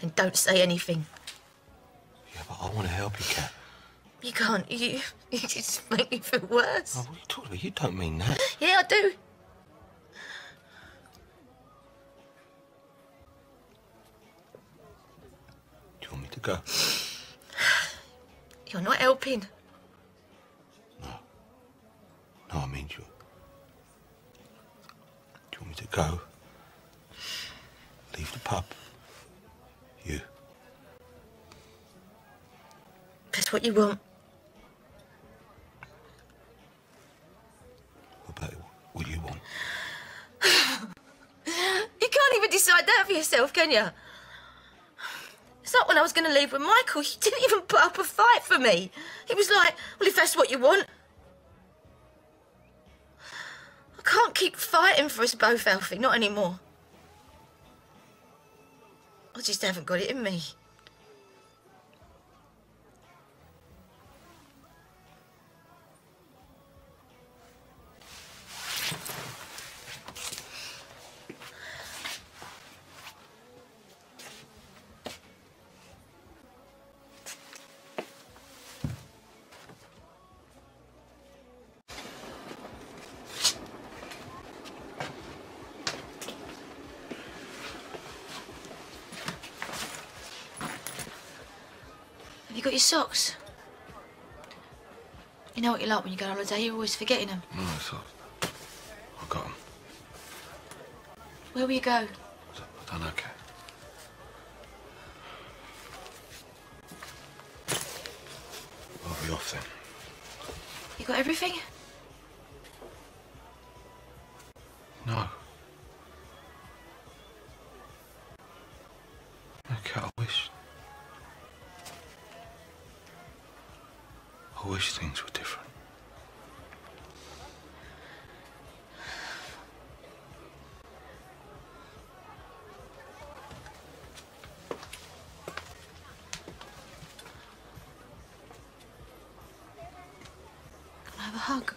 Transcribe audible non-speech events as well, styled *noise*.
Then don't say anything. Yeah, but I want to help you, Kat. You can't. You, *laughs* you just make me feel worse. Oh, what are you talking about? You don't mean that. Yeah, I do. Do you want me to go? You're not helping. No, No, I mean you. Do you want me to go? Leave the pub? You. That's what you want. What about what you want? *sighs* You can't even decide that for yourself, can you? It's like when I was going to leave with Michael. You didn't even put up a fight for me. He was like, well, if that's what you want. I can't keep fighting for us both, Alfie. Not anymore. I just haven't got it in me. You got your socks? You know what you're like when you go on holiday, you're always forgetting them. No, it's all... I got them. Where will you go? I don't know, Kat. I'll be off then. You got everything? No. No, Kat, I wish... I wish things were different. Have a hug?